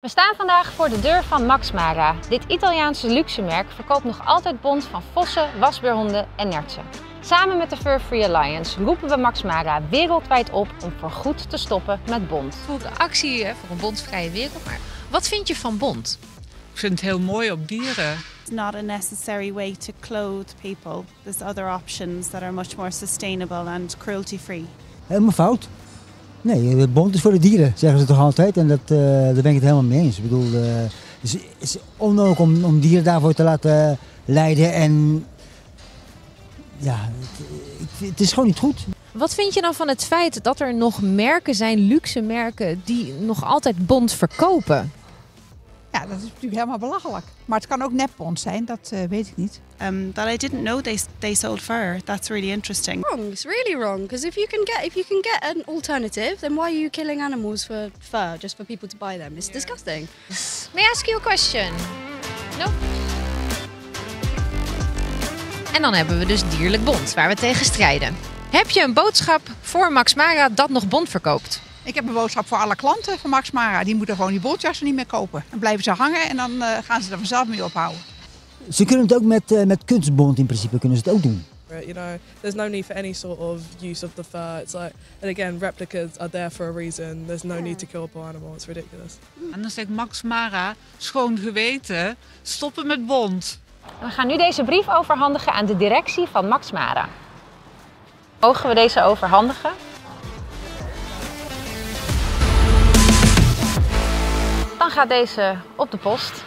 We staan vandaag voor de deur van Max Mara. Dit Italiaanse luxemerk verkoopt nog altijd bont van vossen, wasbeerhonden en nertsen. Samen met de Fur Free Alliance roepen we Max Mara wereldwijd op om voorgoed te stoppen met bont. Voor de actie hè, voor een bondvrije wereld. Maar wat vind je van bont? Ik vind het heel mooi op dieren. It's not a necessary way to clothe people. There's other options that are much more sustainable and cruelty free. Helemaal fout. Nee, de bond is voor de dieren, zeggen ze toch altijd. En dat, eh, daar ben ik het helemaal mee eens. Ik bedoel, eh, het is, het is onnodig om, om dieren daarvoor te laten lijden. En ja, het, het is gewoon niet goed. Wat vind je dan van het feit dat er nog merken zijn, luxe merken, die nog altijd bont verkopen? Ja, dat is natuurlijk helemaal belachelijk. Maar het kan ook nepbond zijn, dat eh, weet ik niet. Um, that I didn't know they, they sold fur. That's really interesting. wrong. It's really wrong because if you can get if you can get an alternative, then why are you killing animals for fur just for people to buy them? It's disgusting. May I ask you a question? No? En dan hebben we dus dierlijk bont, waar we tegen strijden. Heb je een boodschap voor Max Mara dat nog bont verkoopt? Ik heb een boodschap voor alle klanten van Max Mara. Die moeten gewoon die bontjassen niet meer kopen. Dan blijven ze hangen en dan eh, gaan ze er vanzelf mee ophouden. Ze kunnen het ook met, eh, met kunstbond in principe kunnen ze het ook doen. You know, there's no need for any sort of use of the fur. It's like, and again, replicas are there for a reason. There's no need to kill a poor animal. It's ridiculous. En dan zegt Max Mara, schoon geweten, stoppen met bont. We gaan nu deze brief overhandigen aan de directie van Max Mara. Mogen we deze overhandigen? Dan gaat deze op de post.